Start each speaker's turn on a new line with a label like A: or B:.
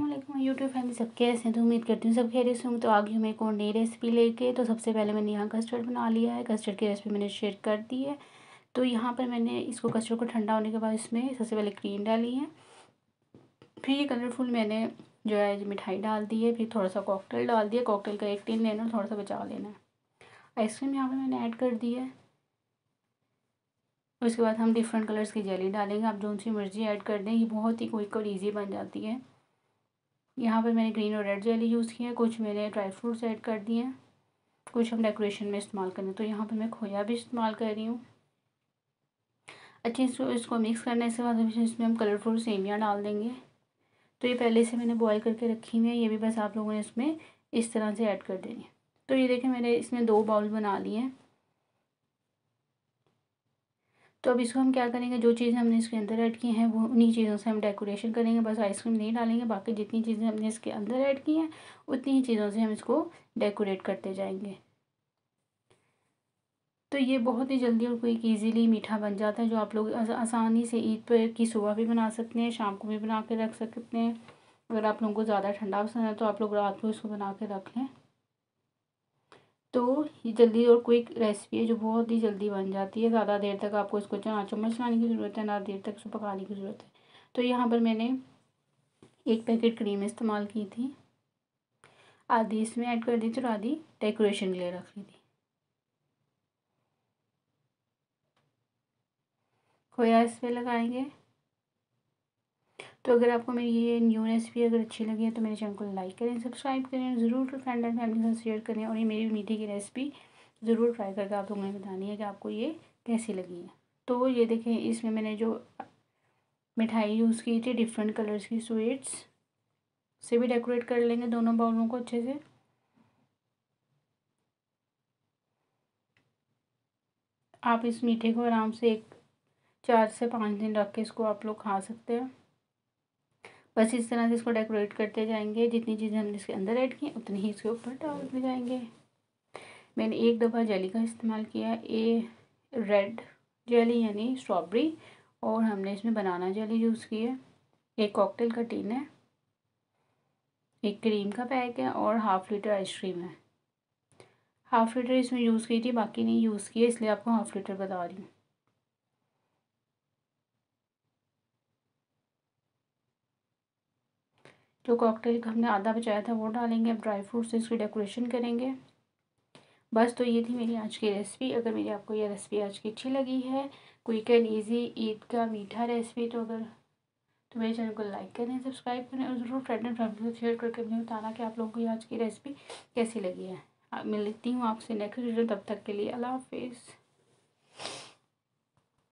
A: YouTube family सब कैसे हैं तो उम्मीद करती हूँ सब खैरियत से हूँ तो आगे हमें एक और नई रेसिपी लेके तो सबसे पहले मैंने यहाँ कस्टर्ड बना लिया है। कस्टर्ड की रेसिपी मैंने शेयर कर दी है। तो यहाँ पर मैंने इसको कस्टर्ड को ठंडा होने के बाद इसमें सबसे पहले क्रीम डाली है। फिर ये कलरफुल मैंने जो है मिठाई डाल दी है। फिर थोड़ा सा कॉकटेल डाल दिया। कॉकटेल का एक टीन लेना थोड़ा सा बचा लेना आइसक्रीम यहाँ पर मैंने ऐड कर दी है। उसके बाद हम डिफरेंट कलर्स की जेली डालेंगे। आप जो सी मर्ज़ी ऐड कर दें। ये बहुत ही क्विक और ईजी बन जाती है। यहाँ पर मैंने ग्रीन और रेड जेली यूज़ की है। कुछ मैंने ड्राई फ्रूट्स ऐड कर दिए हैं। कुछ हम डेकोरेशन में इस्तेमाल करें तो यहाँ पर मैं खोया भी इस्तेमाल कर रही हूँ। अच्छे से इसको मिक्स करने के बाद इसमें हम कलरफुल सेमियाँ डाल देंगे। तो ये पहले से मैंने बॉईल करके रखी हुई है। ये भी बस आप लोगों ने इसमें इस तरह से ऐड कर देनी है। तो ये देखें मैंने इसमें दो बाउल बना लिए हैं। तो अब इसको हम क्या करेंगे? जो चीज़ें हमने इसके अंदर ऐड की हैं, वो उन्हीं चीज़ों से हम डेकोरेशन करेंगे। बस आइसक्रीम नहीं डालेंगे, बाकी जितनी चीज़ें हमने इसके अंदर ऐड की हैं, उतनी ही चीज़ों से हम इसको डेकोरेट करते जाएँगे। तो ये बहुत ही जल्दी और क्विक ईजीली मीठा बन जाता है, जो आप लोग आसानी से ईद पर की सुबह भी बना सकते हैं, शाम को भी बना के रख सकते हैं। अगर आप लोगों को ज़्यादा ठंडा पसंद है तो आप लोग रात को इसको बना के रख लें। तो ये जल्दी और क्विक रेसिपी है, जो बहुत ही जल्दी बन जाती है। ज़्यादा देर तक आपको इसको ना चम्मच चलाने की ज़रूरत है ना देर तक इसको पकाने की ज़रूरत है। तो यहाँ पर मैंने एक पैकेट क्रीम इस्तेमाल की थी। आधी इसमें ऐड कर दी थी और आधी डेकोरेशन के लिए रख ली थी। खोया इस पर लगाएँगे। तो अगर आपको मेरी ये न्यू रेसिपी अगर अच्छी लगी है तो मेरे चैनल को लाइक करें सब्सक्राइब करें ज़रूर फ्रेंड एंड फैमिली साथ शेयर करें और ये मेरी मीठी की रेसिपी ज़रूर ट्राई करके आप लोगों ने बतानी है कि आपको ये कैसी लगी है। तो ये देखें, इसमें मैंने जो मिठाई यूज़ की थी डिफरेंट कलर्स की स्वीट्स से भी डेकोरेट कर लेंगे दोनों बाउलों को अच्छे से। आप इस मीठे को आराम से एक चार से पाँच दिन रख के इसको आप लोग खा सकते हैं। बस इस तरह से इसको डेकोरेट करते जाएँगे। जितनी चीज़ें हमने इसके अंदर ऐड की, उतनी ही इसके ऊपर डालते जाएँगे। मैंने एक दफ़ा जेली का इस्तेमाल किया ए रेड जेली यानी स्ट्रॉबेरी और हमने इसमें बनाना जेली यूज़ की है। एक कॉकटेल का टीन है। एक क्रीम का पैक है और हाफ़ लीटर आइसक्रीम है। हाफ़ लीटर इसमें यूज़ की थी, बाकी नहीं यूज़ किया इसलिए आपको हाफ़ लीटर बता रही हूँ। जो कॉकटेल हमने आधा बचाया था वो डालेंगे, अब ड्राई फ्रूट से इसकी डेकोरेशन करेंगे। बस तो ये थी मेरी आज की रेसिपी अगर मेरी आपको ये रेसिपी आज की अच्छी लगी है क्विक एंड ईजी ईद का मीठा रेसिपी तो अगर तो मेरे चैनल को लाइक करें सब्सक्राइब करें और ज़रूर फ्रेंड एंड फैमिली को शेयर करके मुझे बताना कि आप लोगों को ये आज की रेसिपी कैसी लगी है। मिलती हूँ आपसे नेक्स्ट वीडियो तब तक के लिए अल्लाह हाफिज़।